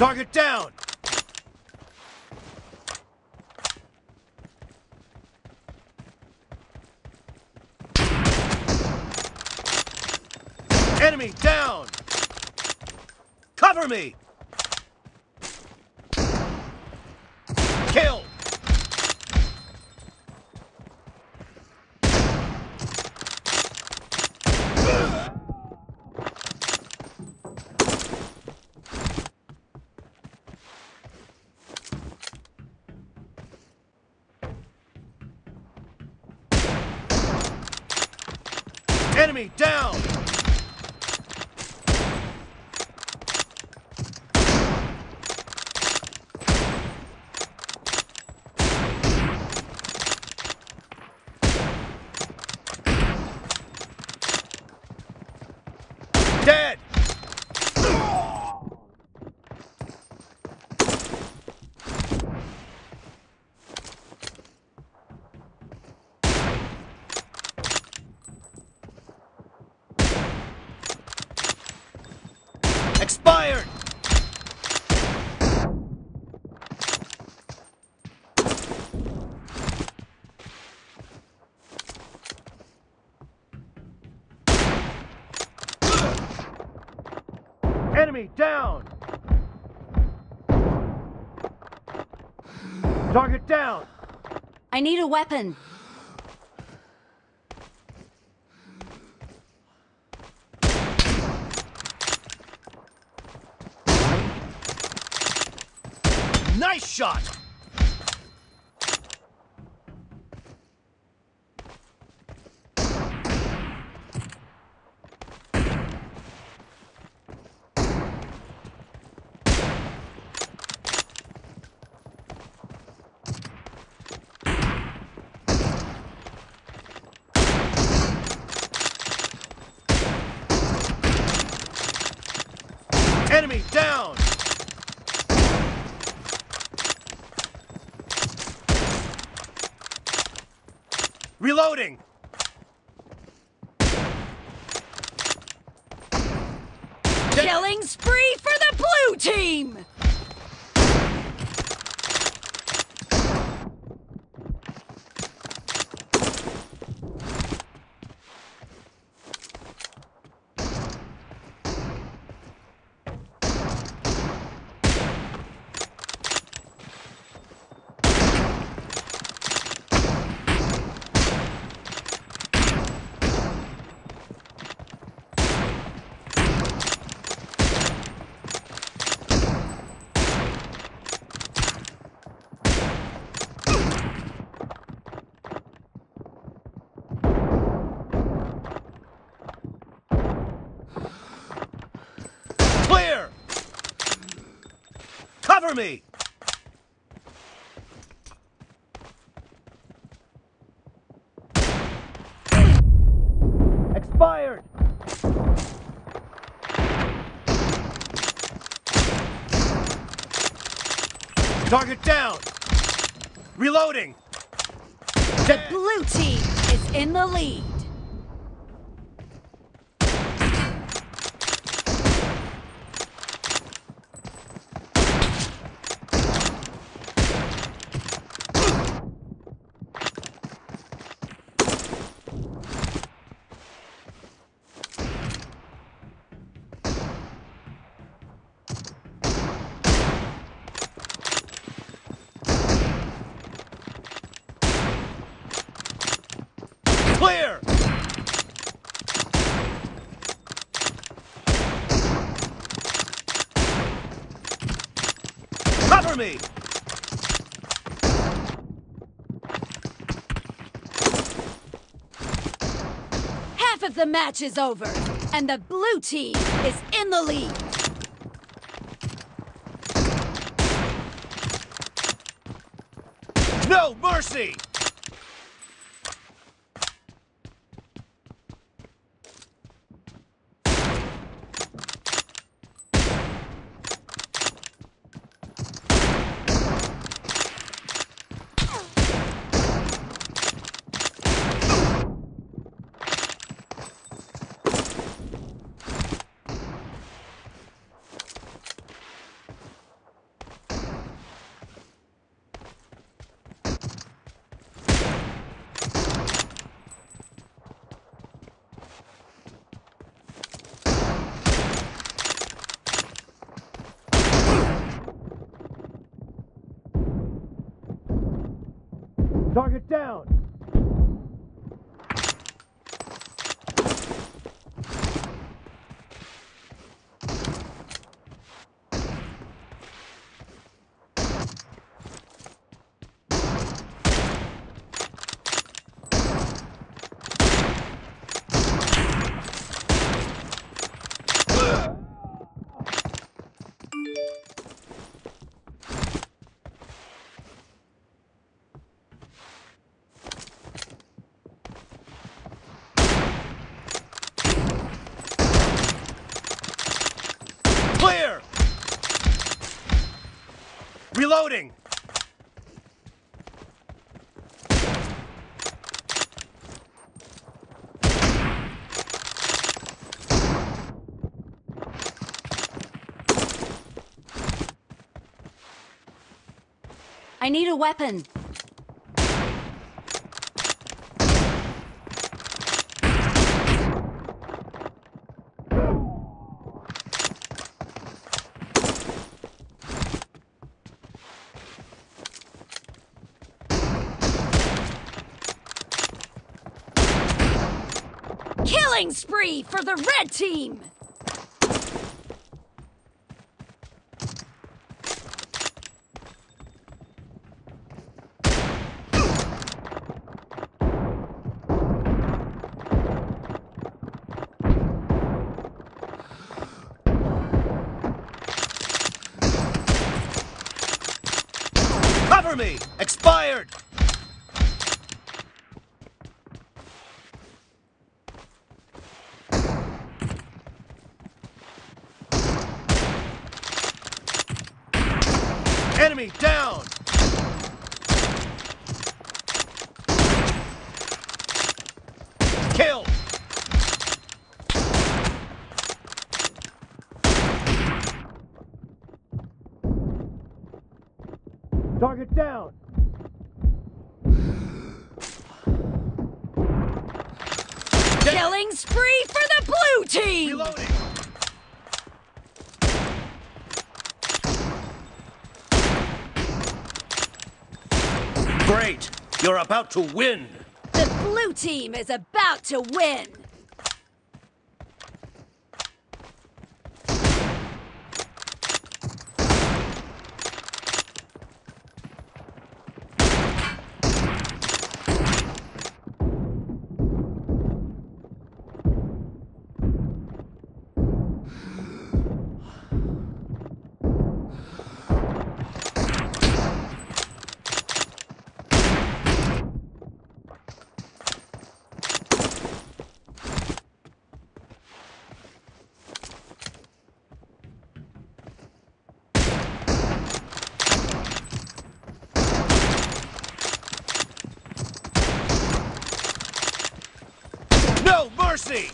Target down! Enemy down! Cover me! Enemy down! Dead! Expired! Enemy down! Target down! I need a weapon. Nice shot! Enemy down! Reloading! Killing spree for the blue team! Clear! Cover me! Expired! Target down! Reloading! The blue team is in the lead. Me! Half of the match is over, and the blue team is in the lead. No mercy! I need a weapon. Killing spree for the red team! Expired! Enemy down! Target down! Killing spree for the blue team! Reloading! Great! You're about to win! The blue team is about to win! No mercy!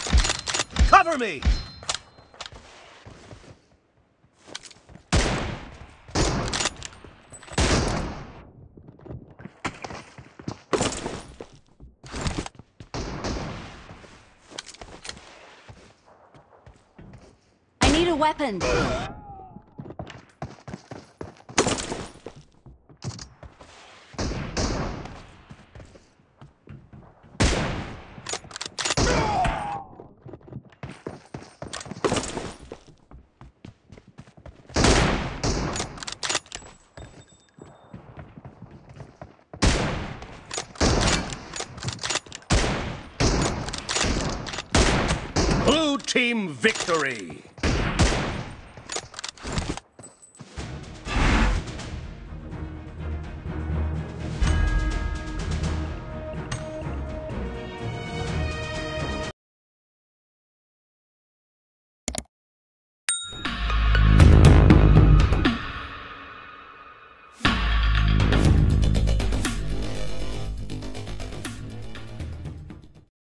Cover me! I need a weapon. Team victory!